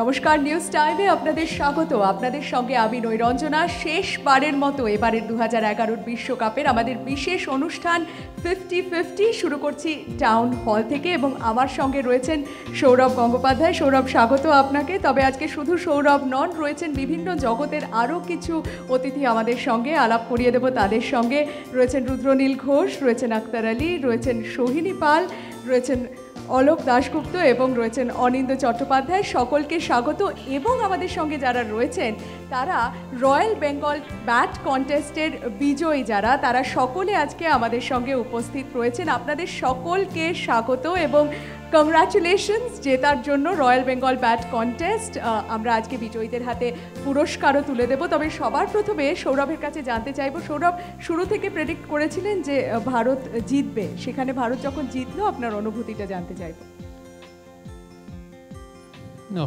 নমস্কার নিউজ টাইমে আপনাদের স্বাগত। আপনাদের সঙ্গে আমি নৈরঞ্জনা। শেষবারের মতো এবারের দু হাজার এগারোর বিশ্বকাপের আমাদের বিশেষ অনুষ্ঠান ফিফটি ফিফটি শুরু করছি টাউন হল থেকে এবং আমার সঙ্গে রয়েছেন সৌরভ গঙ্গোপাধ্যায়। সৌরভ, স্বাগত আপনাকে। তবে আজকে শুধু সৌরভ নন, রয়েছেন বিভিন্ন জগতের আরও কিছু অতিথি আমাদের সঙ্গে আলাপ করিয়ে দেব তাদের সঙ্গে। রয়েছেন রুদ্রনীল ঘোষ, রয়েছেন আক্তার আলী, রয়েছেন সোহিনী পাল, রয়েছেন অলোক দাশগুপ্ত এবং রয়েছেন অনিন্দ চট্টোপাধ্যায়। সকলকে স্বাগত এবং আমাদের সঙ্গে যারা রয়েছেন, তারা রয়্যাল বেঙ্গল ব্যাট কন্টেস্টের বিজয়ী যারা, তারা সকলে আজকে আমাদের সঙ্গে উপস্থিত রয়েছেন। আপনাদের সকলকে স্বাগত এবং কংগ্রাচুলেশনস জেতার জন্য রয়্যাল বেঙ্গল ব্যাট কন্টেস্ট আমরা আজকে বিজয়ীদের হাতে পুরস্কারও তুলে দেব। তবে সবার প্রথমে সৌরভের কাছে জানতে চাইব, সৌরভ শুরু থেকে প্রেডিক্ট করেছিলেন যে ভারত জিতবে। সেখানে ভারত যখন জিতলো, আপনার অনুভূতিটা জানতে চাইব।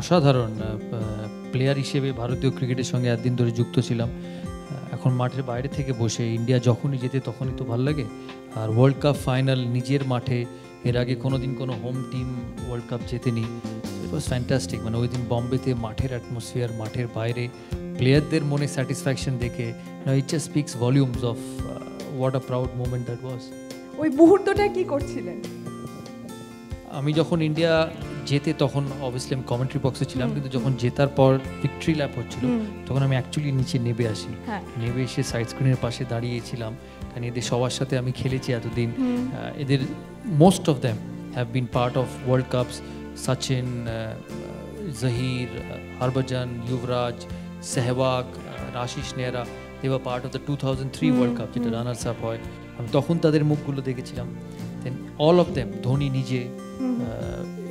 অসাধারণ প্লেয়ার হিসেবে ভারতীয় ক্রিকেটের সঙ্গে একদিন ধরে যুক্ত ছিলাম। এখন মাঠের বাইরে থেকে বসে, ইন্ডিয়া যখনই যেতে তখনই তো ভালো লাগে। আর ওয়ার্ল্ড কাপ ফাইনাল নিজের মাঠে এর আগে কোনো দিন কোনো হোম টিম ওয়ার্ল্ড কাপ জেতেনি। ইট ওয়াজ ফ্যান্টাস্টিক মানে ওই দিন বম্বেতে মাঠের অ্যাটমসফিয়ার মাঠের বাইরে প্লেয়ারদের মনে স্যাটিসফ্যাকশন দেখে it just speaks volumes of what a proud movement that was ওই মুহূর্তটা কি করছিলেন? আমি যখন ইন্ডিয়া জেতে তখন অবভিয়াসলি আমি কমেন্ট্রি বক্সে ছিলাম কিন্তু যখন জেতার পর ভিক্টরি ল্যাপ হচ্ছিল তখন আমি অ্যাকচুয়ালি নিচে নেবে আসি হ্যাঁ। নেবে এসে সাইড স্ক্রিনের পাশে দাঁড়িয়েছিলাম। কারণ এদের সবার সাথে আমি খেলেছি এতদিন। এদের most of them have been part of world cups Sachin Zaheer Harbhajan Yuvraj Sehwag Ashish Nehra দেওয়া part of the two thousand three world cup যেটা রানার্স আপ হয়। আমি তখন তাদের মুখগুলো দেখেছিলাম। Then all of them Dhoni নিজে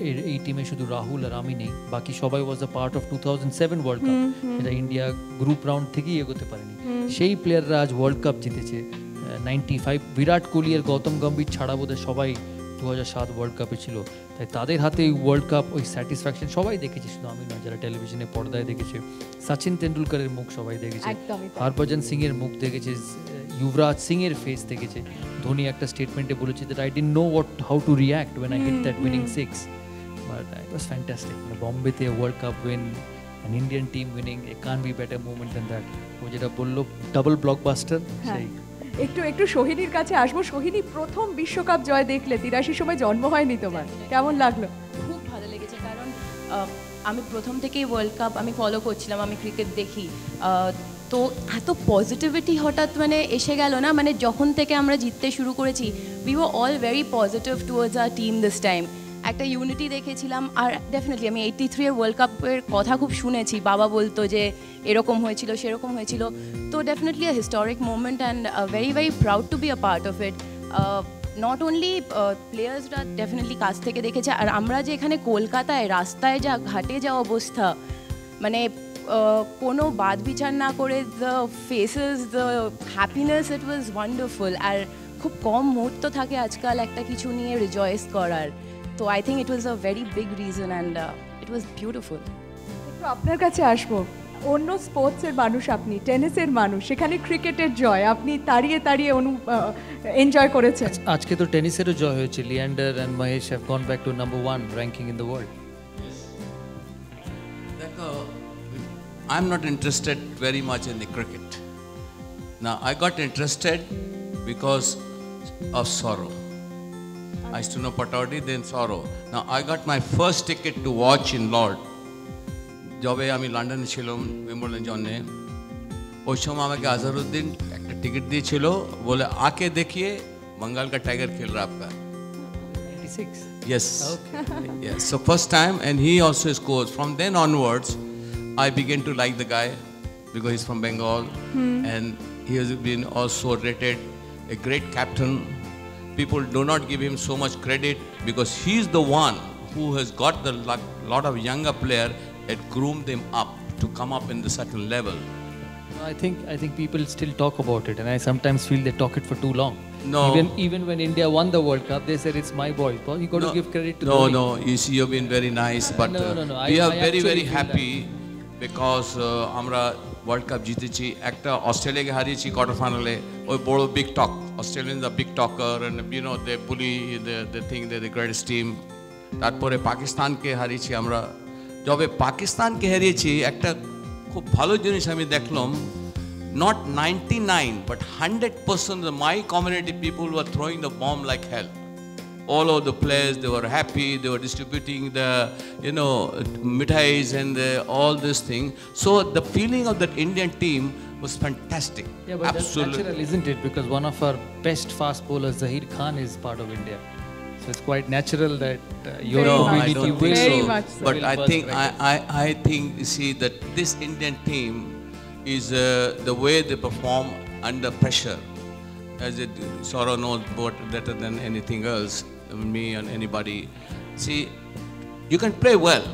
এর এই টিমে শুধু রাহুল আর আমি নেই বাকি সবাই was a part of two thousand seven world cup যেটা ইন্ডিয়া গ্রুপ রাউন্ড থেকেই এগোতে পারেনি। সেই প্লেয়াররা আজ ওয়ার্ল্ড কাপ জিতেছে। নাইনটি ফাইভ বিরাট কোহলি আর গৌতম গম্ভীর ছাড়া বোধহয় সবাই দু হাজার সাত ওয়ার্ল্ড কাপে ছিল। তাই তাদের হাতে ওই ওয়ার্ল্ড কাপ ওই স্যাটিসফ্যাকশন সবাই দেখেছে। শুধু আমি নয় যারা টেলিভিশনে পর্দায় দেখেছে সচিন তেন্ডুলকারের মুখ সবাই দেখেছে। হরভজন সিং এর মুখ দেখেছে যুবরাজ সিং এর ফেস দেখেছে। ধোনি একটা স্টেটমেন্টে বলেছে that I didn't know what how to react when I hit that winning six but it was fantastic মানে বম্বেতে world cup win an Indian team winning a can be better movement than that ও যেটা বলল double blockbuster হ্যাঁ। সেই একটু একটু সোহিনীর কাছে আসব। সোহিনী প্রথম বিশ্বকাপ জয় দেখলে তিরাশির সময় জন্ম হয়নি তোমার। কেমন লাগল? খুব ভালো লেগেছে কারণ আমি প্রথম থেকেই ওয়ার্ল্ড কাপ আমি ফলো করছিলাম আমি ক্রিকেট দেখি। তো এত পজিটিভিটি হঠাৎ মানে এসে গেল না? মানে যখন থেকে আমরা জিততে শুরু করেছি we were all very positive towards our team this time একটা ইউনিটি দেখেছিলাম, আর ডেফিনেটলি আমি এইটটি থ্রি ওয়ার্ল্ড কাপের কথা খুব শুনেছি। বাবা বলতো যে এরকম হয়েছিল, সেরকম হয়েছিল। তো definitely a historic moment and very very proud to be a part of it not only প্লেয়ার্সরা definitely কাছ থেকে দেখেছে, আর আমরা যে এখানে কলকাতায় রাস্তায় যা ঘাটে যা অবস্থা মানে কোনো বাদ বিচার না করে the faces the happiness it was wonderful আর খুব কম মুহূর্ত থাকে আজকাল একটা কিছু নিয়ে রিজয়েস করার। তো I think it was a very big reason and it was beautiful একটু আপনার কাছে আসব। অন্য স্পোর্টসের মানুষ আপনি টেনিসের মানুষ সেখানে ক্রিকেটের জয় আপনি তাড়িয়ে তাড়িয়ে অনু এনজয় করেছেন। আজকে তো টেনিসেরও জয় হয়েছে। Leander and Mahesh have gone back to number one ranking in the world দেখো I'm not interested very much in the cricket. Now, I got interested because of sorrow. I used to know Pataudi, then sorrow. Now, I got my first ticket to watch in Lord. যবে আমি লন্ডনে ছিলাম Wimbledon জন্যে ওই সময় আমাকে আজহারউদ্দিন একটা ticket দিয়েছিল বলে আকে দেখিয়ে बंगाल का टाइगर खेल रहा है आपका Yes. yes. So first time, and he also scores. From then onwards, I began to like the guy because he's from Bengal, and he has been also rated a great captain. People do not give him so much credit because he's the one who has got the luck, lot of younger player and groomed them up to come up in the certain level. I think I think people still talk about it, and I sometimes feel they talk it for too long. No. Even even when India won the World Cup, they said it's my boy. Well, you got to give credit to no, Dhoni. no. You see, you've been very nice, but No, uh, no, no, I- we are I very, actually very feel happy because uh, আমরা world cup জিতেছি একটা অস্ট্রেলিয়াকে হারিয়েছি quarter ফাইনালে ওই বড় big talk Australian the big talker and you know they bully they think they the greatest team তারপরে পাকিস্তানকে হারিয়েছি আমরা যবে পাকিস্তানকে হারিয়েছি একটা খুব ভালো জিনিস আমি দেখলাম not 99 but 100% of my community people were throwing the bomb like hell all over the place they were happy they were distributing the you know mithais and the, all this thing so the feeling of that indian team was fantastic Yeah, but that's natural, isn't it? Because one of our best fast bowlers, Zahir Khan, is part of India. So it's quite natural that uh, your no, much I don't will think Very so. much so. But will I think I, I, I think you see that this Indian team is uh, the way they perform under pressure. As it Soro knows better than anything else, me and anybody. See, you can play well,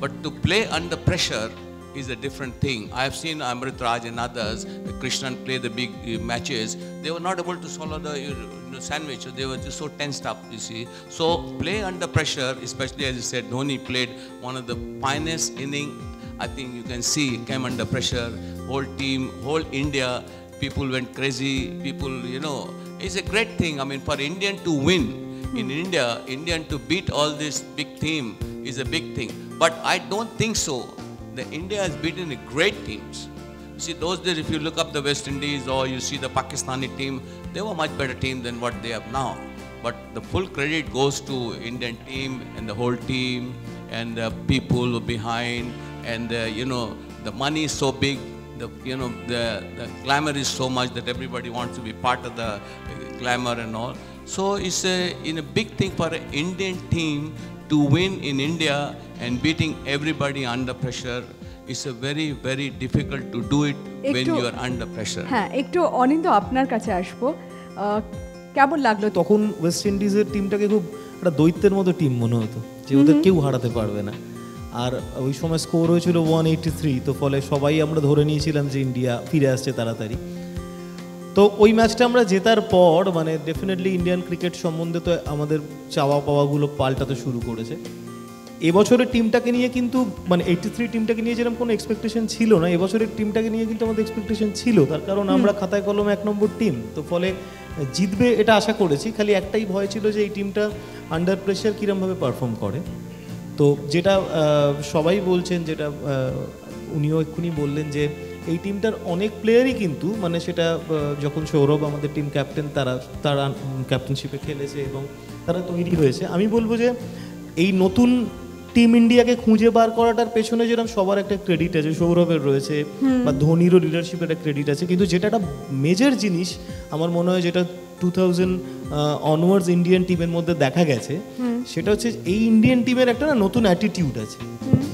but to play under pressure is a different thing. I have seen Amrit Raj and others, Krishnan play the big uh, matches. They were not able to swallow the uh, you know, sandwich. They were just so tensed up, you see. So play under pressure, especially as you said, Dhoni played one of the finest inning. I think you can see came under pressure. Whole team, whole India, people went crazy. People, you know, it's a great thing. I mean, for Indian to win in India, Indian to beat all this big team is a big thing. But I don't think so. The India has beaten the great teams. You see, those days, if you look up the West Indies or you see the Pakistani team, they were much better team than what they have now. But the full credit goes to Indian team and the whole team and the people behind and uh, you know the money is so big. The you know the, the glamour is so much that everybody wants to be part of the glamour and all. So it's a in a big thing for an Indian team to win in India and beating everybody under pressure is a very very difficult to do it when you are under pressure. হ্যাঁ একটু অনিন্দ আপনার কাছে আসব। আহ, কেমন লাগল? তখন West ইন্ডিজের টিমটাকে খুব একটা দৈত্যের মতো টিম মনে হতো যে ওদের কেউ হারাতে পারবে না। আর ওই সময় স্কোর হয়েছিল ওয়ান এইটি থ্রি তো ফলে সবাই আমরা ধরে নিয়েছিলাম যে ইন্ডিয়া ফিরে আসছে তাড়াতাড়ি। তো ওই ম্যাচটা আমরা জেতার পর মানে ডেফিনেটলি ইন্ডিয়ান ক্রিকেট সম্বন্ধে তো আমাদের চাওয়া পাওয়াগুলো পাল্টাতে শুরু করেছে। এবছরের টিমটাকে নিয়ে কিন্তু মানে এইটি থ্রি টিমটাকে নিয়ে যেরকম কোনো এক্সপেকটেশন ছিল না এবছরের টিমটাকে নিয়ে কিন্তু আমাদের এক্সপেকটেশন ছিল। তার কারণ আমরা খাতায় কলমে এক নম্বর টিম তো ফলে জিতবে এটা আশা করেছি খালি একটাই ভয় ছিল যে এই টিমটা আন্ডার প্রেশার কীরমভাবে পারফর্ম করে। তো যেটা সবাই বলছেন যেটা উনিও এক্ষুনি বললেন যে এই টিমটার অনেক প্লেয়ারই কিন্তু মানে সেটা যখন সৌরভ আমাদের টিম ক্যাপ্টেন তারা তারা ক্যাপ্টেনশিপে খেলেছে এবং তারা তৈরি হয়েছে। আমি বলব যে এই নতুন টিম ইন্ডিয়াকে খুঁজে বার করাটার পেছনে যেরকম সবার একটা ক্রেডিট আছে সৌরভের রয়েছে বা ধোনিরও লিডারশিপের একটা ক্রেডিট আছে কিন্তু যেটা একটা মেজর জিনিস আমার মনে হয় যেটা টু থাউজেন্ড অনওয়ার্ডস ইন্ডিয়ান টিমের মধ্যে দেখা গেছে সেটা হচ্ছে এই ইন্ডিয়ান টিমের একটা না নতুন অ্যাটিটিউড আছে।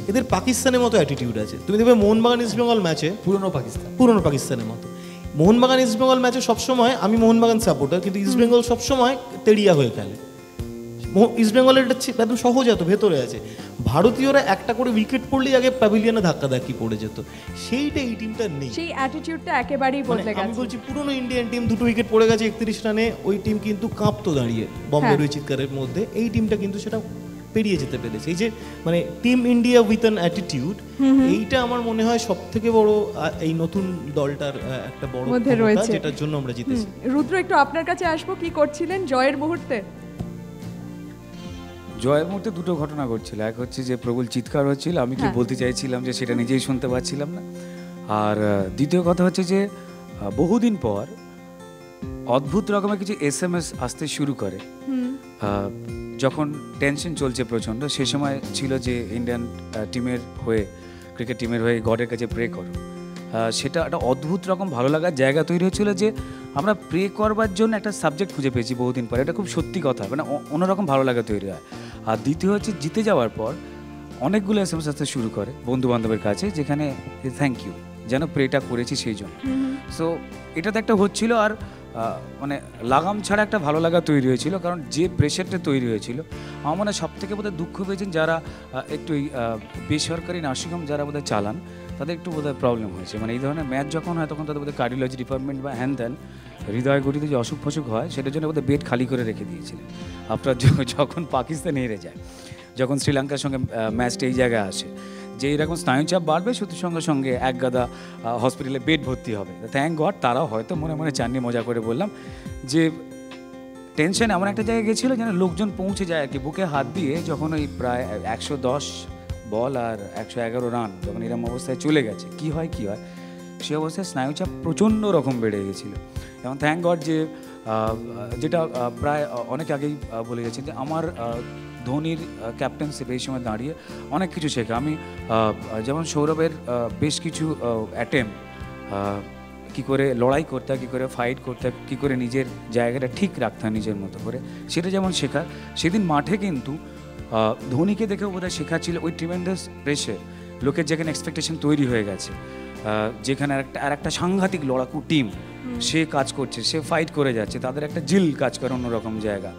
এদের পাকিস্তানের মতো অ্যাটিটিউড আছে। তুমি দেখবে মোহনবাগান ইস্ট বেঙ্গল ম্যাচে পুরনো পাকিস্তান। পুরনো পাকিস্তানের মতো। মোহনবাগান ইস্ট বেঙ্গল ম্যাচে সবসময় আমি মোহনবাগান সাপোর্টার কিন্তু ইস্ট বেঙ্গল সবসময় তেড়িয়া হয়ে খেলে। ইস্ট বেঙ্গলের এটা একদম সহজাত ভেতরে আছে। ভারতীয়রা একটা করে উইকেট পড়লেই আগে প্যাভিলিয়নে ধাক্কা ধাক্কি পড়ে যেত। সেইটা এই টিমটা নেই। সেই অ্যাটিটিউডটা একেবারেই মানে বদলে আমি গেছে। বলছি পুরনো ইন্ডিয়ান টিম দুটো উইকেট পড়ে গেছে একত্রিশ রানে ওই টিম কিন্তু কাঁপতো দাঁড়িয়ে বম্বে হ্যাঁ। রুই চিৎকারের মধ্যে। এই টিমটা কিন্তু সেটা পেরিয়ে যেতে পেরেছে। এই যে মানে team India with an attitude এইটা আমার মনে হয় সব থেকে বড় এই নতুন দলটার একটা বড় মধ্যে রয়েছে। যেটার জন্য আমরা জিতেছি। রুদ্র একটু আপনার কাছে আসব কি করছিলেন জয়ের মুহূর্তে? জয়ের মুহূর্তে দুটো ঘটনা ঘটছিল। এক হচ্ছে যে প্রবল চিৎকার হচ্ছিল আমি কি হ্যাঁ। বলতে চাইছিলাম যে সেটা নিজেই শুনতে পাচ্ছিলাম না। আর দ্বিতীয় কথা হচ্ছে যে বহুদিন পর অদ্ভুত রকমের কিছু এস এম এস আসতে শুরু করে। যখন টেনশন চলছে প্রচণ্ড সে সময় ছিল যে ইন্ডিয়ান টিমের হয়ে ক্রিকেট টিমের হয়ে গডের কাছে প্রে করো। সেটা একটা অদ্ভুত রকম ভালো লাগার জায়গা তৈরি হয়েছিল যে আমরা প্রে করবার জন্য একটা সাবজেক্ট খুঁজে পেয়েছি বহুদিন পরে। এটা খুব সত্যি কথা মানে অন্যরকম ভালো লাগা তৈরি হয়। আর দ্বিতীয় হচ্ছে জিতে যাওয়ার পর অনেকগুলো এস এম এস আসতে শুরু করে বন্ধু বান্ধবের কাছে যেখানে থ্যাংক ইউ যেন প্রেটা করেছি সেই জন্য। সো এটা তো একটা হচ্ছিল আর মানে লাগাম ছাড়া একটা ভালো লাগা তৈরি হয়েছিল কারণ যে প্রেশারটা তৈরি হয়েছিল আমার মনে হয় সব থেকে বোধহয় দুঃখ পেয়েছেন যারা একটু বেসরকারি নার্সিংহোম যারা বোধহয় চালান তাদের একটু বোধহয় প্রবলেম হয়েছে। মানে এই ধরনের ম্যাচ যখন হয়, তখন তাদের বোধহয় কার্ডিওলজি ডিপার্টমেন্ট বা হ্যান ত্যান হৃদয় গঠিত যে অসুখ ফসুখ হয়, সেটার জন্য বোধহয় বেড খালি করে রেখে দিয়েছিলেন। আপনার যখন পাকিস্তান হেরে যায়, যখন শ্রীলঙ্কার সঙ্গে ম্যাচটা এই জায়গায় আসে, যে এরকম স্নায়ুচাপ বাড়বে শুধু সঙ্গে সঙ্গে এক গাদা হসপিটালে বেড ভর্তি হবে। থ্যাংক গড তারাও হয়তো মনে মনে চাননি, মজা করে বললাম যে টেনশন এমন একটা জায়গায় গেছিল যেন লোকজন পৌঁছে যায় আর কি, বুকে হাত দিয়ে যখন ওই প্রায় একশো দশ বল আর একশো এগারো রান যখন এরম অবস্থায় চলে গেছে, কি হয় কি হয়? সে অবস্থায় স্নায়ুচাপ প্রচণ্ড রকম বেড়ে গেছিল। এবং থ্যাংক গড যে যেটা প্রায় অনেক আগেই বলে গেছে যে, আমার ধোনির ক্যাপ্টেন্সিপ এই সময় দাঁড়িয়ে অনেক কিছু শেখা। আমি যেমন সৌরভের বেশ কিছু অ্যাটেম্প কি করে লড়াই করতে হয়, কী করে ফাইট করতে কী করে নিজের জায়গাটা ঠিক রাখতে নিজের মতো করে, সেটা যেমন শেখা সেদিন মাঠে কিন্তু ধোনিকে দেখেও বোধহয় শেখাচ্ছিল ওই ট্রিমেন্ডাস প্রেশার লোকের যেখানে এক্সপেকটেশন তৈরি হয়ে গেছে। যেখানে আর একটা আর একটা সাংঘাতিক লড়াকু টিম সে কাজ করছে সে ফাইট করে যাচ্ছে তাদের একটা জিল কাজ করে অন্যরকম জায়গা।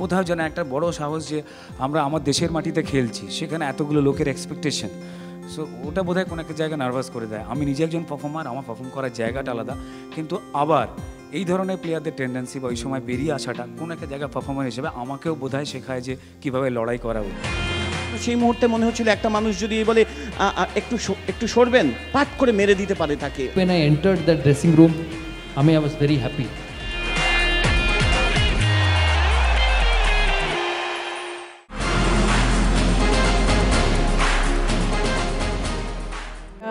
কোথাও যেন একটা বড় সাহস যে আমরা আমার দেশের মাটিতে খেলছি সেখানে এতগুলো লোকের এক্সপেকটেশন সো ওটা বোধহয় কোনো একটা জায়গা নার্ভাস করে দেয়। আমি নিজে একজন পারফর্মার আমার পারফর্ম করার জায়গাটা আলাদা। কিন্তু আবার এই ধরনের প্লেয়ারদের টেন্ডেন্সি বা ওই সময় বেরিয়ে আসাটা কোনো একটা জায়গায় পারফর্মার হিসেবে আমাকেও বোধহয় শেখায় যে কীভাবে লড়াই করা উচিত সেই মুহূর্তে মনে হচ্ছিল একটা মানুষ যদি বলে "আ, আ, একটু সর- একটু সরবেন পাট করে মেরে দিতে পারে তাকে When I entered that dressing room, I mean, I was very happy.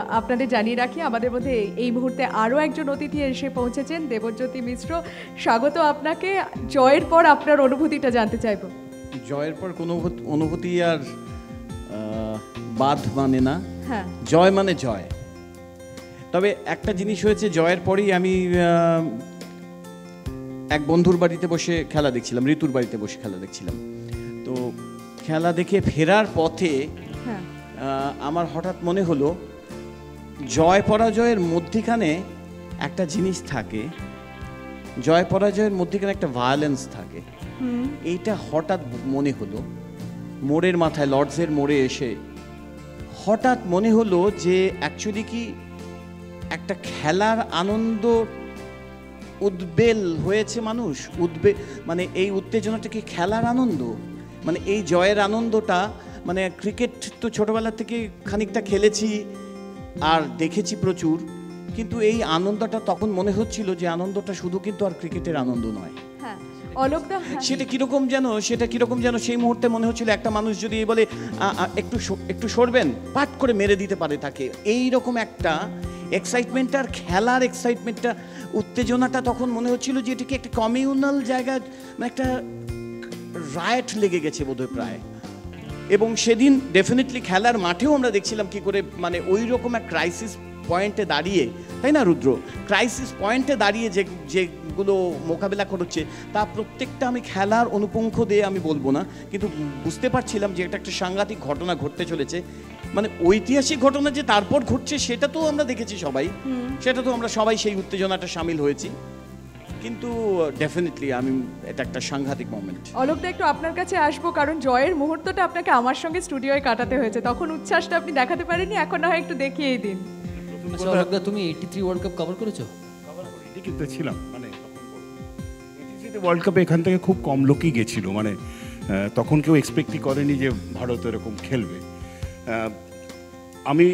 আপনাদের জানিয়ে রাখি আমাদের মধ্যে এই মুহূর্তে আরও একজন অতিথি এসে পৌঁছেছেন। দেবজ্যোতি মিশ্র স্বাগত আপনাকে। জয়ের পর আপনার অনুভূতিটা জানতে চাইব। জয়ের পর কোনো অনুভূতি আর বাদ মানে না। হ্যাঁ। জয় মানে জয়। তবে একটা জিনিস হয়েছে জয়ের পরেই আমি এক বন্ধুর বাড়িতে বসে খেলা দেখছিলাম ঋতুর বাড়িতে বসে খেলা দেখছিলাম। তো খেলা দেখে ফেরার পথে হ্যাঁ। আমার হঠাৎ মনে হলো জয় পরাজয়ের মধ্যিখানে একটা জিনিস থাকে জয় পরাজয়ের মধ্যিখানে একটা ভায়োলেন্স থাকে। এইটা হঠাৎ মনে হলো মোড়ের মাথায় লর্ডসের মোড়ে এসে হঠাৎ মনে হলো যে অ্যাকচুয়ালি কি একটা খেলার আনন্দ উদ্বেল হয়েছে মানুষ? উদ্বে মানে এই উত্তেজনাটা কি খেলার আনন্দ? মানে এই জয়ের আনন্দটা মানে ক্রিকেট তো ছোটবেলা থেকে খানিকটা খেলেছি আর দেখেছি প্রচুর কিন্তু এই আনন্দটা তখন মনে হচ্ছিল যে আনন্দটা শুধু কিন্তু আর ক্রিকেটের আনন্দ নয়। হ্যাঁ অলোকদা হ্যাঁ। সেটা কীরকম যেন সেটা কীরকম যেন সেই মুহূর্তে মনে হচ্ছিল একটা মানুষ যদি বলে "আ, আ, একটু একটু সরবেন পাট করে মেরে দিতে পারে তাকে। এই রকম একটা এক্সাইটমেন্ট আর খেলার এক্সাইটমেন্টটা উত্তেজনাটা তখন মনে হচ্ছিল যে এটা কি একটা কমিউনাল জায়গা মানে একটা রায়ট লেগে গেছে বোধহয় প্রায়। এবং সেদিন ডেফিনেটলি খেলার মাঠেও আমরা দেখছিলাম কি করে মানে ওই রকম এক ক্রাইসিস পয়েন্টে দাঁড়িয়ে তাই না রুদ্র? ক্রাইসিস পয়েন্টে দাঁড়িয়ে যে যেগুলো মোকাবেলা করছে তা প্রত্যেকটা আমি খেলার অনুপঙ্খ দিয়ে আমি বলব না কিন্তু বুঝতে পারছিলাম যে এটা একটা সাংঘাতিক ঘটনা ঘটতে চলেছে। মানে ঐতিহাসিক ঘটনা যে তারপর ঘটছে সেটা তো আমরা দেখেছি সবাই। সেটা তো আমরা সবাই সেই উত্তেজনাটা সামিল হয়েছি। কিন্তু ডেফিনেটলি আমি এটা একটা সাংঘাতিক মোমেন্ট অলোকদা একটু আপনার কাছে আসব কারণ জয়ের মুহূর্তটা আপনাকে আমার সঙ্গে স্টুডিওয়ে কাটাতে হয়েছে। তখন উচ্ছ্বাসটা আপনি দেখাতে পারেননি এখন না হয় একটু দেখিয়েই দিন। আচ্ছা অলোকদা তুমি eighty three world cup cover করেছ? করিনি, কিন্তু ছিলাম মানে ওয়ার্ল্ড কাপে এখান থেকে খুব কম লোকই গেছিল মানে তখন কেউ এক্সপেক্টই করেনি যে ভারত এরকম খেলবে। আমি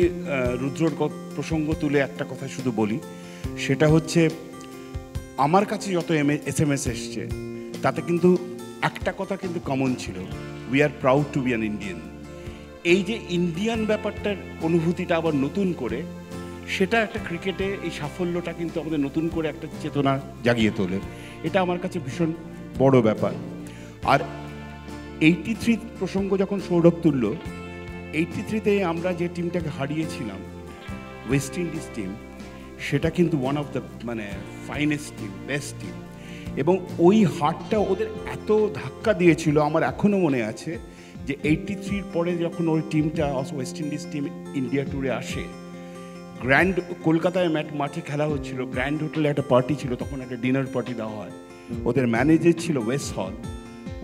রুদ্রর প্রসঙ্গ তুলে একটা কথা শুধু বলি। সেটা হচ্ছে আমার কাছে যত এস এম এস এসছে, তাতে কিন্তু একটা কথা কিন্তু কমন ছিল we are proud to be an Indian এই যে ইন্ডিয়ান ব্যাপারটার অনুভূতিটা আবার নতুন করে, সেটা একটা ক্রিকেটে এই সাফল্যটা কিন্তু আমাদের নতুন করে একটা চেতনা জাগিয়ে তোলে। এটা আমার কাছে ভীষণ বড় ব্যাপার। আর এইটি থ্রি প্রসঙ্গ যখন সৌরভ তুলল এইটি থ্রিতে আমরা যে টিমটাকে হারিয়েছিলাম ওয়েস্ট ইন্ডিজ টিম সেটা কিন্তু ওয়ান অফ দ্য মানে ফাইনেস্ট টিম বেস্ট টিম এবং ওই হারটা ওদের এত ধাক্কা দিয়েছিল, আমার এখনও মনে আছে, যে এইটটি থ্রির পরে যখন ওই টিমটা ওয়েস্ট ইন্ডিজ টিম ইন্ডিয়া ট্যুরে আসে গ্র্যান্ড কলকাতায় ম্যাট মাঠে খেলা হচ্ছিল গ্র্যান্ড হোটেলে একটা পার্টি ছিল, তখন একটা ডিনার পার্টি দেওয়া হয়। ওদের ম্যানেজার ছিল ওয়েস্ট হল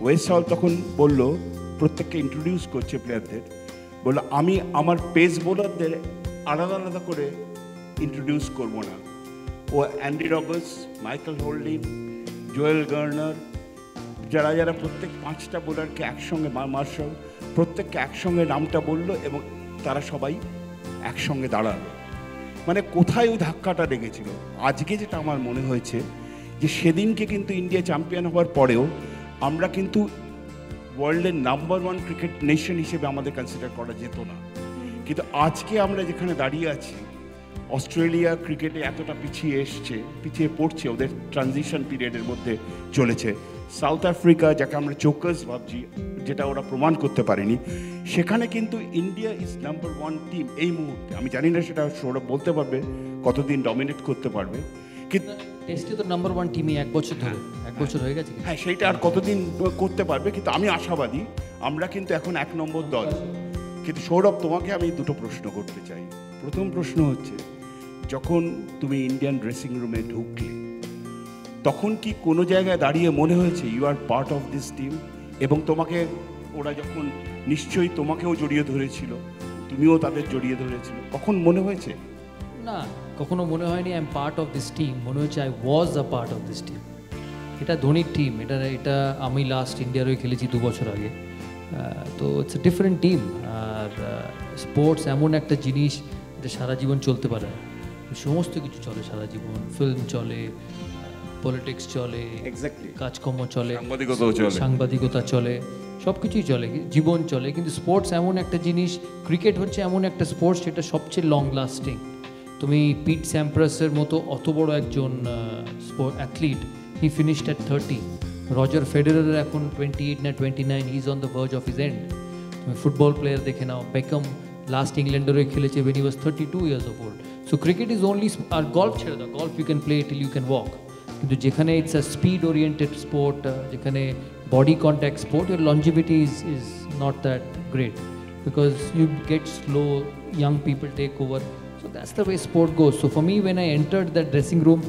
ওয়েস্ট হল তখন বলল, প্রত্যেককে ইন্ট্রোডিউস করছে প্লেয়ারদের বলল, আমি আমার পেস বোলারদের আলাদা আলাদা করে ইন্ট্রোডিউস করব না। ও Andy Roberts Michael Holding, Joel Garner, যারা যারা প্রত্যেক পাঁচটা বোলারকে একসঙ্গে মার্শাল, প্রত্যেককে একসঙ্গে নামটা বলল এবং তারা সবাই একসঙ্গে দাঁড়াল। মানে কোথায় ওই ধাক্কাটা লেগেছিল? আজকে যেটা আমার মনে হয়েছে যে সেদিনকে কিন্তু ইন্ডিয়া চ্যাম্পিয়ন হওয়ার পরেও আমরা কিন্তু ওয়ার্ল্ডের নাম্বার ওয়ান ক্রিকেট নেশন হিসেবে আমাদের কনসিডার করা যেত না। কিন্তু আজকে আমরা যেখানে দাঁড়িয়ে আছি অস্ট্রেলিয়া ক্রিকেটে এতটা পিছিয়ে এসছে পিছিয়ে পড়ছে ওদের ট্রানজিশন পিরিয়ডের মধ্যে চলেছে। সাউথ আফ্রিকা যাকে আমরা চোকাস ভাবছি যেটা ওরা প্রমাণ করতে পারেনি সেখানে কিন্তু India is number one team এই মুহূর্তে। আমি জানি না সেটা সৌরভ বলতে পারবে কতদিন ডমিনেট করতে পারবে কিন্তু টেস্টে তো নাম্বার ওয়ান টিমই এক বছর ধরে এক বছর হয়ে গেছে হ্যাঁ সেইটা আর কতদিন করতে পারবে কিন্তু আমি আশাবাদী আমরা কিন্তু এখন এক নম্বর দল। কিন্তু সৌরভ তোমাকে আমি দুটো প্রশ্ন করতে চাই। প্রথম প্রশ্ন হচ্ছে, যখন তুমি ইন্ডিয়ান ড্রেসিং রুমে ঢুকলে, তখন কি কোনো জায়গায় দাঁড়িয়ে মনে হয়েছে you are part of this team এবং তোমাকে, ওরা যখন নিশ্চয়ই তোমাকেও জড়িয়ে ধরেছিল, তুমিও তাদের জড়িয়ে ধরেছিল, কখন মনে হয়েছে? না, কখনো মনে হয়নি I am part of this team মনে হয়েছে I was a part of this team এটা ধোনির টিম এটা এটা আমি লাস্ট ইন্ডিয়ার হয়ে খেলেছি দু বছর আগে। তো ইটস এ ডিফারেন্ট টিম আর স্পোর্টস এমন একটা জিনিস যেটা সারা জীবন চলতে পারে সমস্ত কিছু চলে সারা জীবন। ফিল্ম চলে পলিটিক্স চলে কাজকর্ম চলে সাংবাদিকতা চলে সব কিছুই চলে জীবন চলে। কিন্তু স্পোর্টস এমন একটা জিনিস ক্রিকেট হচ্ছে এমন একটা স্পোর্টস যেটা সবচেয়ে লং লাস্টিং তুমি পিট স্যাম্প্রাসের মতো অত বড় একজন athlete he finished at thirty Roger Federer এখন টোয়েন্টি এইট না twenty nine is on the verge of his end তুমি ফুটবল প্লেয়ার দেখে নাও বেকম লাস্ট ইংল্যান্ডের হয়ে খেলেছে when he was thirty two years of old so cricket is only R golf ছেড়ে দাও golf you can play till you can walk কিন্তু যেখানে it's a speed oriented sport যেখানে body contact sport your longevity is is not that great because you get slow young people take over. So that's the way sport goes. So for me, when i entered that dressing room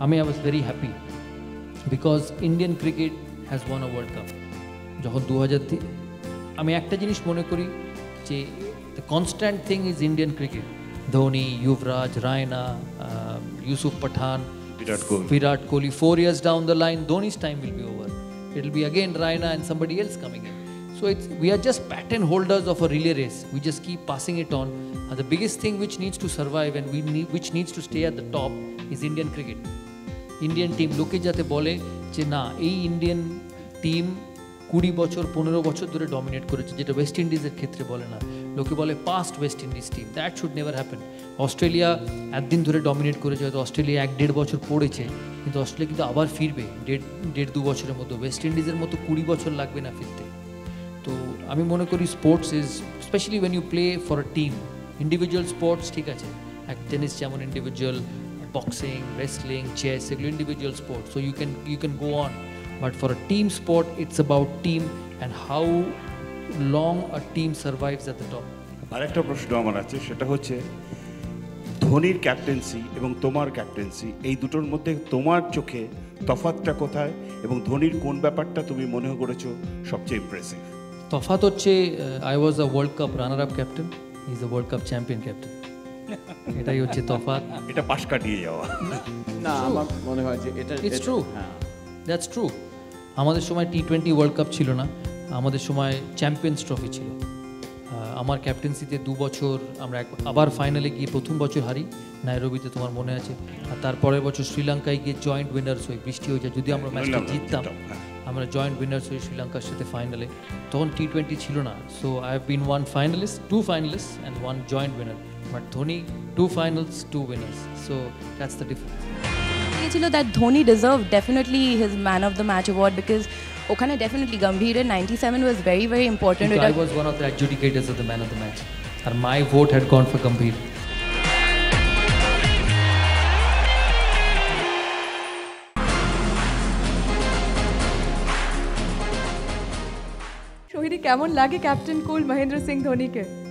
i mean i was very happy. Because Indian cricket has won a world cup যখন দু হাজার আমি একটা জিনিস মনে করি যে The constant thing is Indian cricket Dhoni Yuvraj Raina Yusuf Pathan Virat Kohli. Virat Kohli. Four years down the line, Dhoni's time will be over. It'll be again Raina and somebody else coming in. So it's we are just pattern holders of a relay race. We just keep passing it on. And the biggest thing which needs to survive and we need, which needs to stay at the top is Indian cricket. Indian team লোকে যাতে বলে যে না এই Indian team কুড়ি বছর পনেরো বছর ধরে ডমিনেট করেছে যেটা ওয়েস্ট ইন্ডিজের ক্ষেত্রে বলে না লোকে বলে past West Indies team that should never happen Australia একদিন ধরে ডমিনেট করেছে, হয়তো অস্ট্রেলিয়া এক দেড় বছর পড়েছে, কিন্তু অস্ট্রেলিয়া কিন্তু আবার ফিরবে, দেড় দেড় দু বছরের মতো ওয়েস্ট ইন্ডিজের মতো কুড়ি বছর লাগবে না ফিরতে। তো আমি মনে করি sports is specially when you play for a team individual sports ঠিক আছে? এক টেনিস যেমন ইন্ডিভিজুয়াল বক্সিং রেসলিং চেস এগুলো individual sport so you can you can go on but for a team sport it's about team and how long a team survives at the top আরেকটা প্রশ্ন আমার আছে সেটা হচ্ছে ধোনির captaincy এবং তোমার ক্যাপ্টেন্সি এই দুটোর মধ্যে তোমার চোখে তফাতটা কোথায় এবং ধোনির কোন ব্যাপারটা তুমি মনে করেছ সবচেয়ে ইমপ্রেসিভ তফাত হচ্ছে I was a world cup runner up captain is a world cup champion captain এটাই হচ্ছে তফাত এটা পাশ কাটিয়ে যাওয়া। না আমার মনে হয় যে এটা ইটস এটা- ট্রু হ্যাঁ। দ্যাটস ট্রু আমাদের সময় টি টোয়েন্টি ওয়ার্ল্ড কাপ ছিল না। আমাদের সময় চ্যাম্পিয়ন্স ট্রফি ছিল। আমার ক্যাপ্টেন্সিতে দু বছর আমরা এক আবার ফাইনালে গিয়ে প্রথম বছর হারি নাইরোবিতে তোমার মনে আছে। আর তারপরের বছর শ্রীলঙ্কায় গিয়ে জয়েন্ট উইনার্স হই বৃষ্টি হয়ে যায়। যদি আমরা ম্যাচটা জিততাম জিততাম, হ্যাঁ। আমরা জয়েন্ট উইনার্স হই শ্রীলঙ্কার সাথে ফাইনালে তখন টি টোয়েন্টি ছিল না। So I have been one finalist two finalist and one joint winner but Dhoni two finals two winners so that's the difference ছিল that Dhoni deserve definitely his man of the match award because ওখানে definitely গম্ভীরের ninety seven was very very important So এটা I was one of the adjudicators of the man of the match. And my vote had gone for Gambhir. Sohini কেমন লাগে captain cool Mahendra Singh ধোনিকে আমার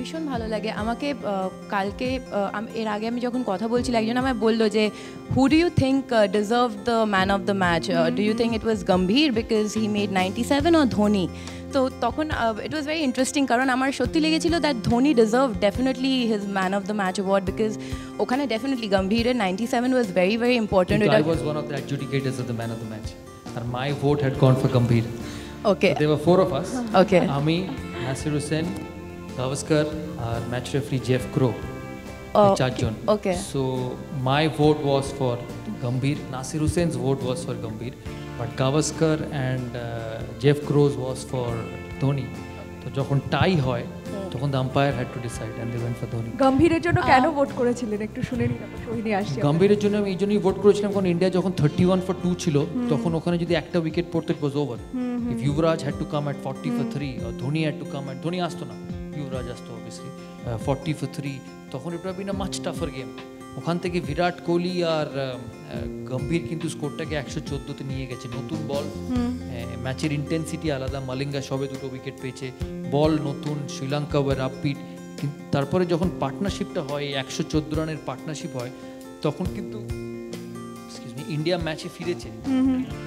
ভীষণ ভালো লাগে আমাকে কালকে এর আগে আমি যখন কথা বলছিলাম একজন আমায় বলল যে who do you think deserve the man of the match do you think it was Gambhir because he made ninety seven ও ধোনি তো তখন ইট ওয়াজ ভেরি ইন্টারেস্টিং কারণ আমার সত্যি লেগেছিল that Dhoni deserve definitely his man of the match award because ওখানে definitely গম্ভীরের ninety seven was very very important I was one of the adjudicators of the man of the match. And my vote had gone for Gambhir. Okay There were four of us. Okay. Ami, Nasir Hussain, Gavaskar, our match referee Jeff Crow. Oh, চারজন okay. So my vote was for Gambhir. Nasir Hussain's vote was for Gambhir. But Gavaskar and uh, Jeff Crow's was for Dhoni. তো যখন tie হয় তখন the umpire had to decide and they went for Dhoni গম্ভীরের জন্য কেন vote করেছিলেন একটু শুনে নিন সোহিনী আসছে গম্ভীরের জন্য আমি এই জন্যই ভোট করেছিলাম কারণ ইন্ডিয়া যখন থার্টি ওয়ান ফর টু ছিল তখন ওখানে যদি একটা উইকেট পড়তো it was over if Yuvraj had to come at forty for three Dhoni had to come at Dhoni আসতো না ইউবরাজ আসতো অবভিয়াসলি ফর্টি ফর থ্রি তখন ইট বিন আ মাচ টাফার গেম ওখান থেকে বিরাট কোহলি আর গম্ভীর কিন্তু স্কোরটাকে একশো চোদ্দোতে নিয়ে গেছে নতুন বল ম্যাচের ইন্টেন্সিটি আলাদা মালিঙ্গা সবে দুটো উইকেট পেয়েছে বল নতুন শ্রীলঙ্কা ওয়ার আপবিট তারপরে যখন পার্টনারশিপটা হয় একশো চোদ্দ রানের পার্টনারশিপ হয় তখন কিন্তু ইন্ডিয়া ম্যাচে ফিরেছে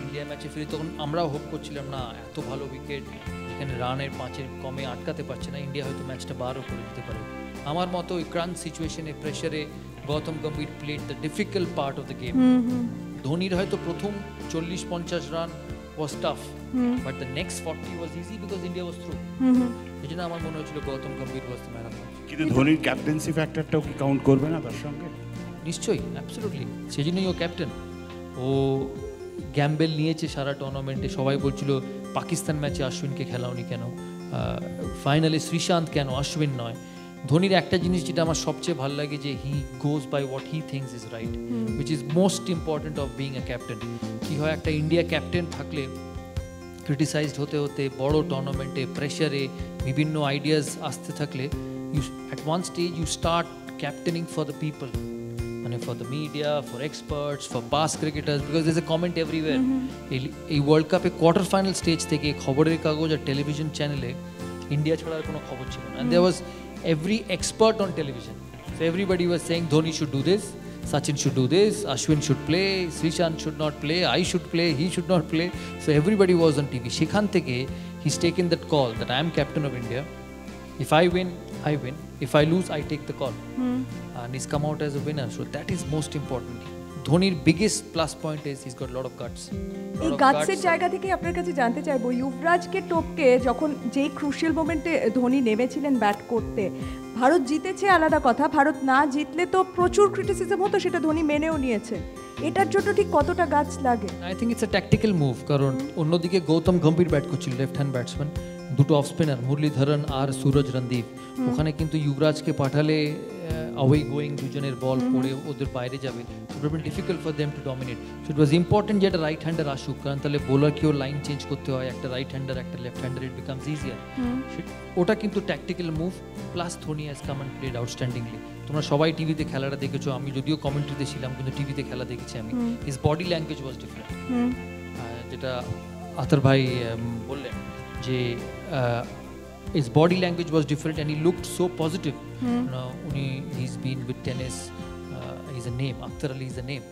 ইন্ডিয়া ম্যাচে ফিরে তখন আমরাও হোপ করছিলাম না এত ভালো উইকেট এখানে রানের পাঁচের কমে আটকাতে পারছে না। ইন্ডিয়া হয়তো ম্যাচটা বারও করে দিতে পারে। আমার মতো ওই সিচুয়েশনে প্রেশারে Gautam Gambhir played the difficult part of the game ধোনির হয়তো প্রথম চল্লিশ পঞ্চাশ run was tough but the next forty was easy because India was through এই জন্য আমার মনে হয়েছিল Gautam Gambhir was the man of কিন্তু ধোনির ক্যাপ্টেন্সি ফ্যাক্টরটাও কি কাউন্ট করবে না তার সঙ্গে? নিশ্চয়ই অ্যাবসলুটলি সেই জন্যই ও ক্যাপ্টেন ও গ্যাম্বেল নিয়েছে সারা টুর্নামেন্টে সবাই বলছিল পাকিস্তান ম্যাচে অশ্বিনকে খেলাওনি কেন ফাইনালে শ্রীশান্ত কেন অশ্বিন নয় ধোনির একটা জিনিস যেটা আমার সবচেয়ে ভালো লাগে যে he goes by what he thinks is right which is most important of being a captain কী হয় একটা ইন্ডিয়া ক্যাপ্টেন থাকলে ক্রিটিসাইজড হতে হতে বড় টুর্নামেন্টে প্রেশারে বিভিন্ন আইডিয়াস আসতে থাকলে you at one stage you start captaining for the people মানে for the media for experts for past cricketers because is a comment everywhere এই ওয়ার্ল্ড কাপে কোয়ার্টার ফাইনাল স্টেজ থেকে খবরের কাগজ আর টেলিভিশন চ্যানেলে ইন্ডিয়া ছাড়া আর কোনো খবর ছিল না there was every expert on television so everybody was saying Dhoni should do this Sachin should do this, Ashwin should play, Srishant should not play, I should play, he should not play. So everybody was on TV. সেখান থেকে he's taken that call that I am captain of India. If I win, I win. If I lose, I take the call. And he's come out as a winner. So that is most important. ধোনির biggest plus point is he's got a lot of guts. Lot এই গাটসের. জায়গা থেকে আপনার কাছে জানতে চাইব ইউবরাজকে টপকে যখন যেই ক্রুশিয়াল মোমেন্টে ধোনি নেমেছিলেন ব্যাট করতে ভারত জিতেছে আলাদা কথা ভারত না জিতলে তো প্রচুর ক্রিটিসিজম হতো সেটা ধোনি মেনেও নিয়েছে এটার জন্য ঠিক কতটা গাছ লাগে I think it's a tactical move কারণ অন্যদিকে গৌতম গম্ভীর ব্যাট করছিল লেফট হ্যান্ড ব্যাটসম্যান দুটো অফ স্পিনার মুরলীধরন আর সুরজ রন্দীপ ওখানে কিন্তু যুবরাজকে পাঠালে অওয়ে গোয়িং দুজনের বল পড়ে ওদের বাইরে যাবে। Difficult for them to dominate so it was important যে একটা রাইট হ্যান্ডার আসুক কারণ তাহলে বোলারকেও লাইন চেঞ্জ করতে হয় একটা রাইট হ্যান্ডার একটা left hander it becomes easier ওটা কিন্তু tactical move plus Dhoni has come and played outstandingly তোমরা সবাই টিভিতে খেলাটা দেখেছ আমি যদিও কমেন্ট্রিতে ছিলাম কিন্তু টিভিতে খেলা দেখেছি আমি। His body language was different যেটা আতর ভাই বললেন। যে his body language was different and he looked so positive উনি he's been with tennis is a name Akhtar Ali is a name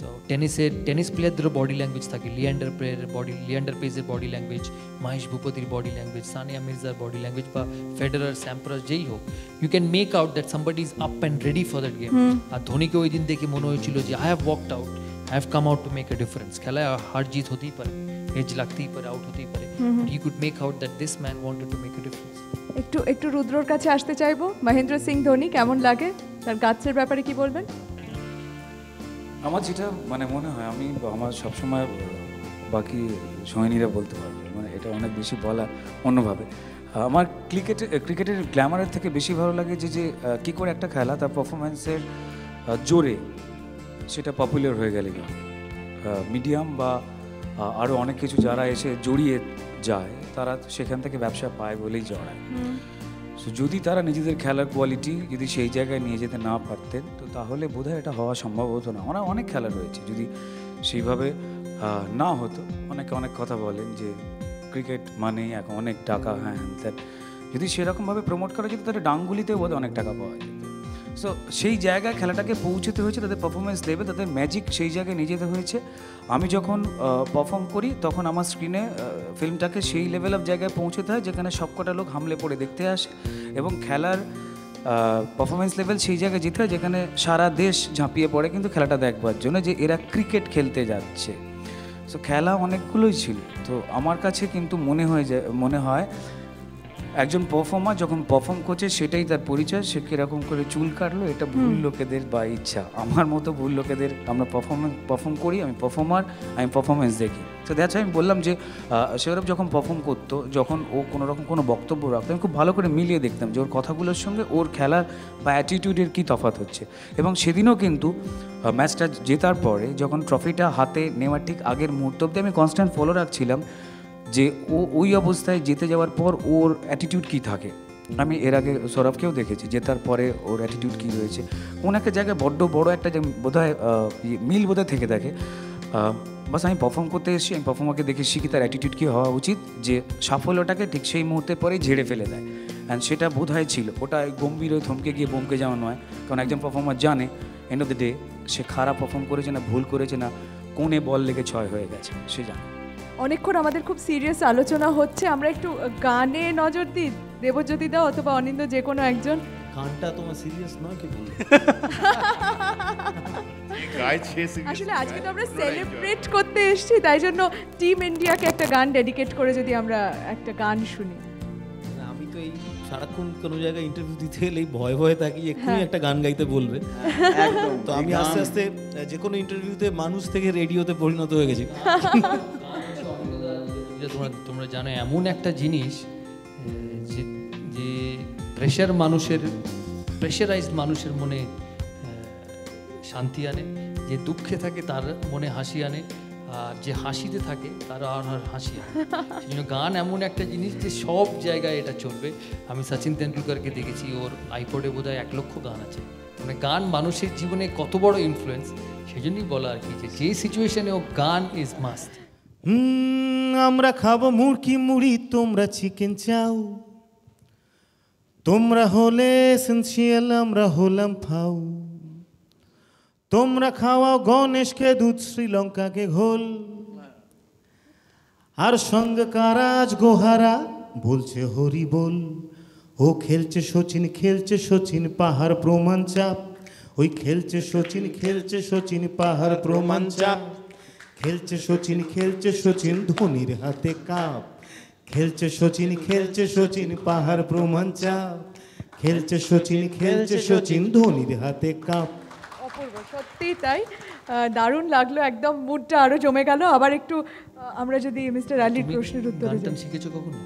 তো টেনিসের টেনিস প্লেয়ারদেরও বডি ল্যাঙ্গুয়েজ থাকে লিয়ান্ডার প্লেয়ারের বডি লিয়ান্ডার পেজের বডি ল্যাঙ্গুয়েজ মহেশ ভূপতির বডি ল্যাঙ্গুয়েজ সানিয়া মির্জার বডি ল্যাঙ্গুয়েজ বা ফেডারার স্যাম্পারাস যেই হোক you can make out that somebody is up and ready for that game আর ধোনিকে ওই দিন দেখে মনে হয়েছিল যে I have walked out I have come out to make a difference খেলায় হার জিত হতেই পারে এজ লাগতেই পারে আউট হতেই পারে you could make out that this man wanted to make a difference একটু একটু রুদ্রর কাছে আসতে চাইব? মহেন্দ্র সিং ধোনি কেমন লাগে? তার গাছের ব্যাপারে কি বলবেন? আমার যেটা মানে মনে হয় আমি আমার সবসময় বাকি সৈনীরা বলতে পারবে। মানে এটা অনেক বেশি বলা অন্যভাবে। আমার ক্রিকেট ক্রিকেটের গ্ল্যামারের থেকে বেশি ভালো লাগে যে যে কী করে একটা খেলা তার পারফরমেন্সের জোরে সেটা পপুলার হয়ে গেলে। মিডিয়াম বা আরও অনেক কিছু যারা এসে জড়িয়ে যায় তারা সেখান থেকে ব্যবসা পায় বলেই জড়ায়। সো যদি তারা নিজেদের খেলার কোয়ালিটি যদি সেই জায়গায় নিয়ে যেতে না পারতেন তো তাহলে বোধহয় এটা হওয়া সম্ভব হতো না। ওরা অনেক খেলা রয়েছে। যদি সেইভাবে না হতো অনেকে অনেক কথা বলেন যে ক্রিকেট মানেই এখন অনেক টাকা হ্যাঁ হ্যান যদি সেরকমভাবে প্রমোট করা যেত তাহলে ডাঙ্গুলিতেও বোধহয় অনেক টাকা পাওয়া যেত। সো সেই জায়গায় খেলাটাকে পৌঁছতে হয়েছে, তাদের পারফরমেন্স দেবে, তাদের ম্যাজিক সেই জায়গায় নিয়ে যেতে হয়েছে। আমি যখন পারফর্ম করি, তখন আমার স্ক্রিনে ফিল্মটাকে সেই লেভেল অফ জায়গায় পৌঁছতে হয়, যেখানে সবকটা লোক হামলে পড়ে দেখতে আসে। এবং খেলার পারফরমেন্স লেভেল সেই জায়গায় যেতে হয়, যেখানে সারা দেশ ঝাঁপিয়ে পড়ে, কিন্তু খেলাটা দেখবার জন্য, যে এরা ক্রিকেট খেলতে যাচ্ছে। সো খেলা অনেকগুলোই ছিল। তো আমার কাছে কিন্তু মনে হয়ে যায়, মনে হয় একজন পারফর্মার যখন পারফর্ম করছে সেটাই তার পরিচয় সে কীরকম করে চুল কাটলো এটা ভুল লোকেদের বা ইচ্ছা। আমার মতো ভুল লোকেদের আমরা পারফরমেন্স পারফর্ম করি আমি পারফর্মার আমি পারফরমেন্স দেখি। তো দ্যাটস আমি বললাম যে সৌরভ যখন পারফর্ম করতো যখন ও কোনো রকম কোনো বক্তব্য রাখতো আমি খুব ভালো করে মিলিয়ে দেখতাম যে ওর কথাগুলোর সঙ্গে ওর খেলার বা অ্যাটিটিউডের কী তফাৎ হচ্ছে। এবং সেদিনও কিন্তু ম্যাচটা জেতার পরে যখন ট্রফিটা হাতে নেওয়ার ঠিক আগের মুহূর্ত অব্দি আমি কনস্ট্যান্ট ফলো রাখছিলাম যে ও ওই অবস্থায় যেতে যাওয়ার পর ওর অ্যাটিটিউড কী থাকে? আমি এর আগে সৌরভকেও দেখেছি জেতার পরে ওর অ্যাটিটিউড কী রয়েছে। কোন একটা জায়গায় বড্ড বড় একটা যে বোধহয় ইয়ে, মিল বোধহয় থেকে থাকে। বাস আমি পারফর্ম করতে এসেছি আমি পারফর্মারকে দেখে শিখি তার অ্যাটিটিউড কী হওয়া উচিত যে সাফল্যটাকে ঠিক সেই মুহূর্তের পরেই ঝেড়ে ফেলে দেয়। অ্যান্ড সেটা বোধ হয় ছিল। ওটা গম্ভীর হয়ে থমকে গিয়ে বমকে যাওয়া নয় কারণ একজন পারফর্মার জানে এন্ড অফ দ্য ডে সে খারাপ পারফর্ম করেছে না ভুল করেছে না কোণে বল লেগে ছয় হয়ে গেছে সে জানে। অনেকক্ষণ আমাদের খুব সিরিয়াস আলোচনা হচ্ছে। আমরা একটু গানে নজর দিই দেবজ্যোতি দা অথবা অনিন্দ যে কোনো একজন। গানটা তোমার সিরিয়াস নয় কি বলব আসলে আজকে তো আমরা সেলিব্রেট করতে এসেছি তাই জন্য টিম ইন্ডিয়াকে একটা গান ডেডিকেট করে যদি আমরা একটা গান শুনি। আমি তো এই সারাক্ষণ কোনো জায়গায় ইন্টারভিউ দিতে গেলেই ভয় ভয়ে থাকি এক্ষুনি একটা গান গাইতে বলবে। তো আমি আস্তে আস্তে যে কোনো ইন্টারভিউতে মানুষ থেকে রেডিওতে পরিণত হয়ে গেছি। যে তোমরা তোমরা জানো এমন একটা জিনিস যে যে প্রেশার মানুষের প্রেশারাইজড মানুষের মনে শান্তি আনে যে দুঃখে থাকে তার মনে হাসি আনে আর যে হাসিতে থাকে তার আর আর হাসি আনে। গান এমন একটা জিনিস যে সব জায়গায় এটা চলবে। আমি সচিন তেন্ডুলকরকে দেখেছি ওর আইপডে বোধহয় এক লক্ষ গান আছে। মানে গান মানুষের জীবনে কত বড় ইনফ্লুয়েন্স সেই জন্যই বলা আর কি যে যে সিচুয়েশনে ও গান ইজ মাস্ট আমরা খাব মুরকি মুড়ি, তোমরা চিকেন চাও। তোমরা হলে এসেন্সিয়াল আমরা হলাম ফাউ তোমরা খাওয়াও গণেশকে, দুধ শ্রীলঙ্কাকে ঘোল। আর সঙ্গে কারাজ গোহারা? বলছে হরি বল। ও খেলছে সচিন খেলছে সচিন পাহাড় প্রমাণ চাপ। ওই খেলছে সচিন খেলছে সচিন পাহাড় প্রমাণ চাপ। খেলছে সচিন খেলছে সচিন ধোনির হাতে কাপ। খেলছে সচিন খেলছে সচিন পাহাড় প্রমাণ চাপ। খেলছে সচিন খেলছে সচিন ধোনির হাতে কাপ। সত্যি সত্যিই তাই। দারুণ লাগল একদম মুডটা আরও জমে গেল। আবার একটু আমরা যদি মিস্টার আলীর প্রশ্নের উত্তরে শিখেছো কখনো?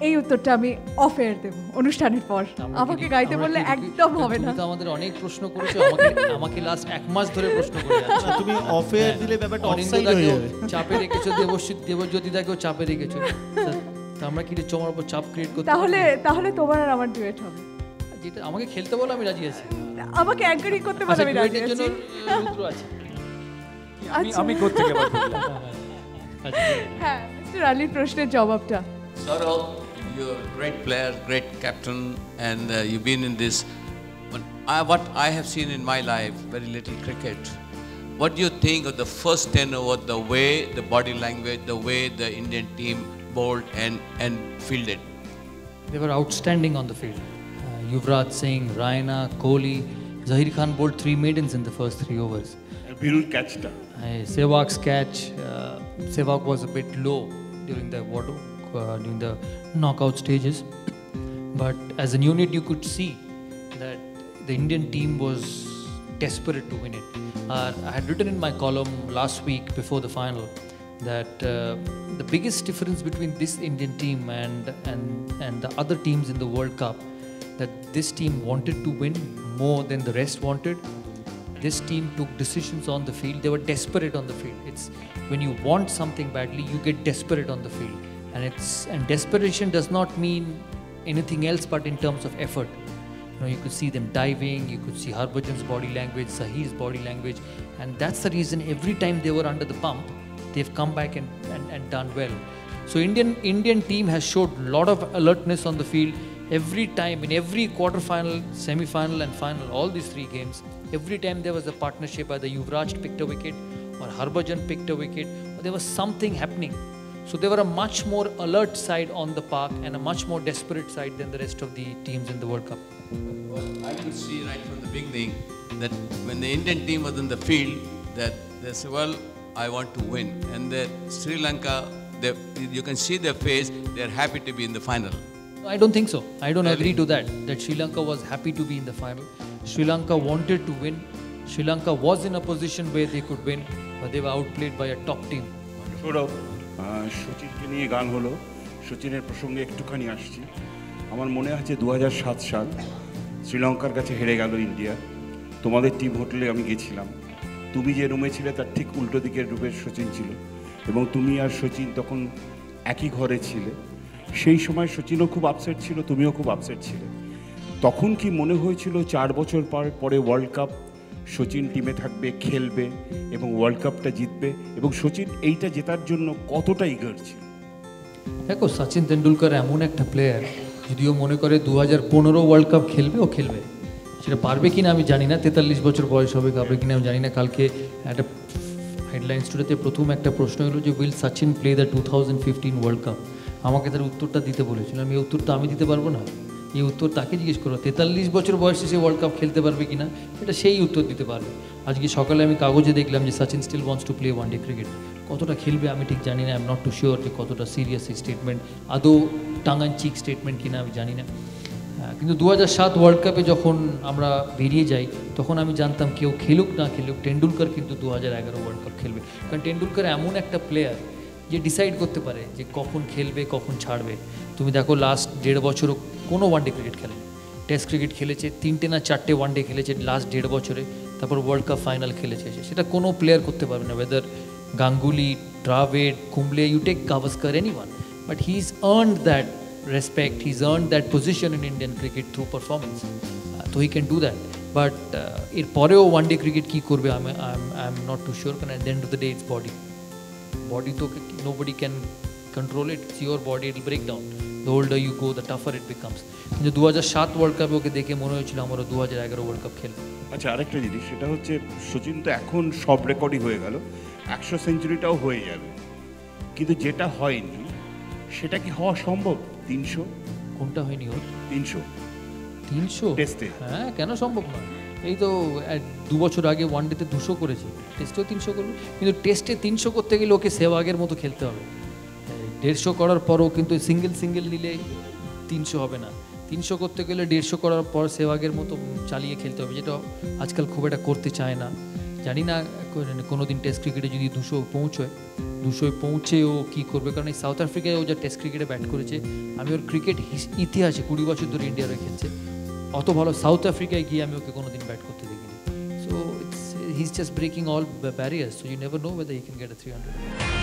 এই উত্তরটা আমি অফ এয়ার দেবো অনুষ্ঠানের পর। আমাকে গাইতে বললে একদম হবে না। তুমি তো আমাদের অনেক প্রশ্ন করেছ আমাকে আমাকে লাস্ট এক মাস ধরে প্রশ্ন করে যাচ্ছ। তুমি off air দিলে ব্যাপারটা offside হয়ে যাবে। চাপে রেখেছো দেবশ্রী দেবজ্যোতিদাকেও চাপে রেখেছো। তা- তা আমরা কি তোমার উপর চাপ ক্রিয়েট করতে তাহলে তাহলে তোমার আর আমার ডুয়েট হবে। যেটা আমাকে খেলতে বলো আমি রাজি আছি। আমাকে অ্যাঙ্কারিং করতে বলে আচ্ছা আমি রাজি আছি। রুদ্র আছে। আমি আমি করতে গেলাম আচ্ছা হ্যাঁ মিস্টার আলীর প্রশ্নের জবাবটা। you're a great player, great captain, and uh, you've been in this. I, what I have seen in my life, very little cricket. What do you think of the first 10 over, the way the body language, the way the Indian team bowled and, and fielded? They were outstanding on the field. Uh, Yuvraj Singh, Raina, Kohli, Zahir Khan bowled three maidens in the first three overs. Birul catched up. Uh, Sehwag's catch, uh, Sehwag was a bit low during the water during the knockout stages. But as a unit, you could see that the Indian team was desperate to win it. Uh, I had written in my column last week before the final that uh, the biggest difference between this Indian team and, and, and the other teams in the World Cup that this team wanted to win more than the rest wanted this team took decisions on the field they were desperate on the field it's when you want something badly you get desperate on the field and it's and desperation does not mean anything else but in terms of effort. You know you could see them diving you could see harbhajan's body language sahir's body language and that's the reason every time they were under the pump they've come back and, and, and done well. So indian indian team has showed a lot of alertness on the field. Every time in every quarter final semi final and final all these three games every time there was a partnership either yuvraj picked a wicket or harbhajan picked a wicket or there was something happening so they were a much more alert side on the park and a much more desperate side than the rest of the teams in the World Cup. Well, I could see right from the beginning that when the Indian team was in the field, that they said, well, I want to win. And that Sri Lanka, they, you can see their face, they're happy to be in the final. I don't think so. I don't agree to that. That Sri Lanka was happy to be in the final. Sri Lanka wanted to win. Sri Lanka was in a position where they could win, but they were outplayed by a top team. Wonderful. সচিনকে নিয়ে গান হলো। সচিনের প্রসঙ্গে একটুখানি আসছি। আমার মনে আছে দু সাল শ্রীলঙ্কার কাছে হেরে গেল ইন্ডিয়া। তোমাদের টিম হোটেলে আমি গেছিলাম। তুমি যে রুমে ছিলে তার ঠিক উল্টো দিকের রুমে সচিন ছিল। এবং তুমি আর সচিন তখন একই ঘরে ছিলে। সেই সময় সচিনও খুব আপসেট ছিল, তুমিও খুব আপসেট ছিলে। তখন কি মনে হয়েছিল চার বছর পর, পরে ওয়ার্ল্ড কাপ সচিন টিমে থাকবে, খেলবে এবং ওয়ার্ল্ড কাপটা জিতবে এবং সচিন এইটা জেতার জন্য কতটা ইগার ছিল? দেখো, সচিন তেন্ডুলকর এমন একটা প্লেয়ার যদিও মনে করে দু হাজার পনেরো ওয়ার্ল্ড কাপ খেলবে, ও খেলবে। সেটা পারবে কিনা আমি জানি না, তেতাল্লিশ বছর বয়স হবে, পারবে কিনা আমি জানি না। কালকে একটা হেডলাইন স্টুডিওতে প্রথম একটা প্রশ্ন হলো যে will Sachin play the two thousand fifteen world cup আমাকে তার উত্তরটা দিতে বলেছিল। আমি উত্তরটা আমি দিতে পারব না? এই উত্তর তাকে জিজ্ঞেস করো, তেতাল্লিশ বছর বয়সে সে ওয়ার্ল্ড কাপ খেলতে পারবে কিনা? এটা সেই উত্তর দিতে পারবে। আজকে সকালে আমি কাগজে দেখলাম যে Sachin still wants to play one day cricket কতটা খেলবে আমি ঠিক জানি না I am not too sure যে কতটা সিরিয়াস এই স্টেটমেন্ট আদৌ টাঙ্গান চিক স্টেটমেন্ট কিনা আমি জানি না। কিন্তু দু হাজার সাত ওয়ার্ল্ড কাপে যখন আমরা বেরিয়ে যাই, তখন আমি জানতাম কেউ খেলুক না খেলুক টেন্ডুলকার কিন্তু দু হাজার এগারো ওয়ার্ল্ড কাপ খেলবে। কারণ টেন্ডুলকার এমন একটা প্লেয়ার যে ডিসাইড করতে পারে যে কখন খেলবে, কখন ছাড়বে। তুমি দেখো লাস্ট দেড় বছরও কোনো ওয়ানডে ক্রিকেট খেলেনি। টেস্ট ক্রিকেট খেলেছে, তিনটে না চারটে ওয়ানডে খেলেছে লাস্ট দেড় বছরে। তারপর ওয়ার্ল্ড কাপ ফাইনাল খেলেছে সে। সেটা কোনো প্লেয়ার করতে পারবে না whether Ganguly Dravid Kumble you take Gavaskar any one but he is earn that respect he is earn that position in Indian cricket through performance তো he can do that but এর পরেও one day cricket কী করবে আমি I am not too sure কারণ at the end of the day it's body body তো nobody can control it. It's your body, it'll break down. The older you go the tougher it becomes. কিন্তু দু হাজার সাত world কাপে ওকে দেখে মনে হয়েছিল আমারও দু হাজার এগারো ওয়ার্ল্ড কাপ খেলবে। আচ্ছা আরেকটা জিনিস সেটা হচ্ছে সচিন তো এখন সব রেকর্ডই হয়ে গেল একশো সেঞ্চুরিটাও হয়ে যাবে। কিন্তু যেটা হয়নি সেটা কি হওয়া সম্ভব? তিনশো? কোনটা হয়নি ওর? তিনশো। তিনশো? টেস্টে? হ্যাঁ কেন সম্ভব নয় এই তো দু বছর আগে ওয়ান ডেতে দুশো করেছে। টেস্টেও তিনশো করবে। কিন্তু টেস্টে তিনশো করতে গেলে ওকে সেবাগের মতো খেলতে হবে। দেড়শো করার পরও কিন্তু সিঙ্গেল সিঙ্গেল নিলে তিনশো হবে না। তিনশো করতে গেলে দেড়শো করার পর সেবাগের মতো চালিয়ে খেলতে হবে, যেটা আজকাল খুব একটা করতে চায় না। জানি না কোনো দিন টেস্ট ক্রিকেটে যদি দুশো পৌঁছয় দুশোয় পৌঁছে ও কী করবে? কারণ এই সাউথ আফ্রিকায় ও যা টেস্ট ক্রিকেটে ব্যাট করেছে, আমি ওর ক্রিকেট ইতিহাসে কুড়ি বছর ধরে ইন্ডিয়ার হয়ে খেলছে। অত ভালো সাউথ আফ্রিকায় গিয়ে আমি ওকে কোনোদিন ব্যাট করতে দেখিনি। So it's his just breaking all barriers so you never know whether he can get a three hundred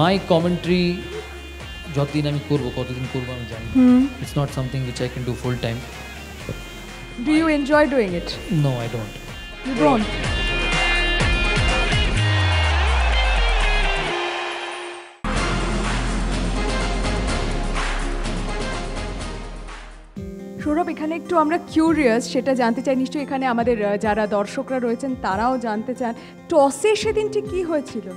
my commentary যতদিন আমি করব কতদিন করব আমি জানি it's not something which I can do full time do you enjoy doing it no I don't you don't Sourav এখানে একটু আমরা কিউরিয়াস সেটা জানতে চাই। নিশ্চয়ই এখানে আমাদের যারা দর্শকরা রয়েছেন তারাও জানতে চান। টসে সেদিনটি কি হয়েছিল?